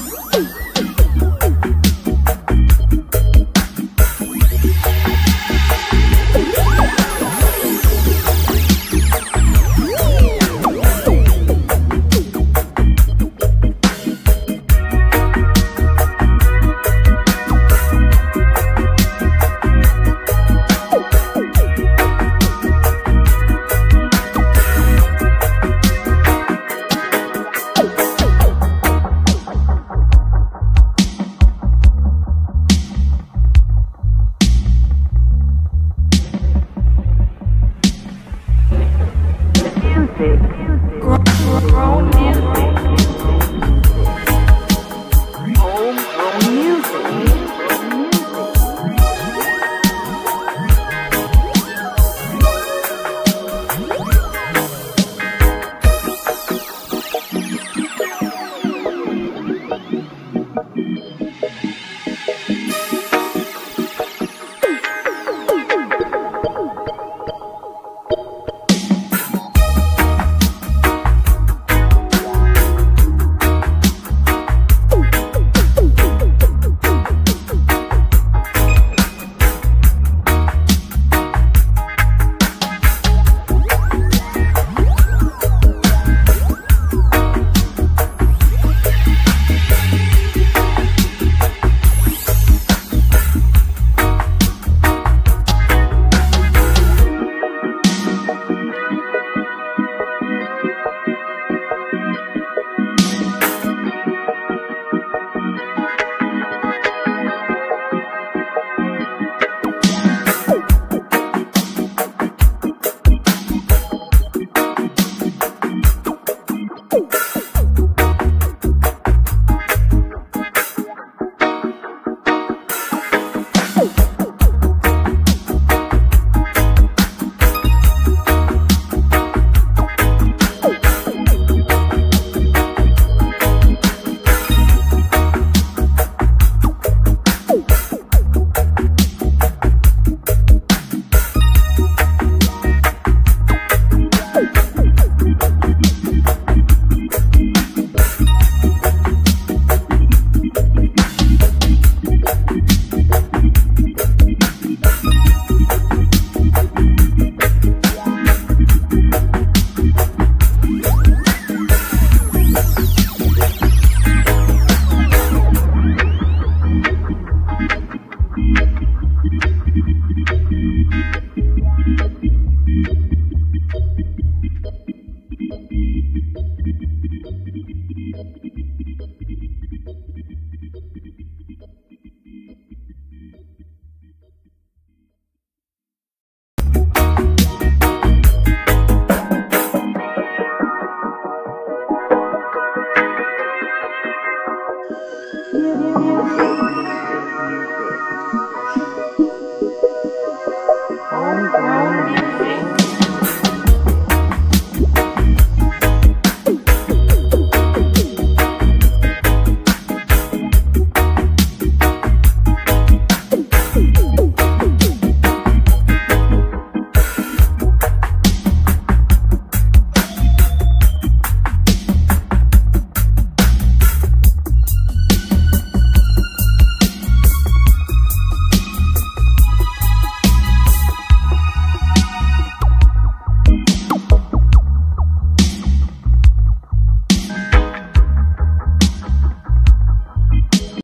Grown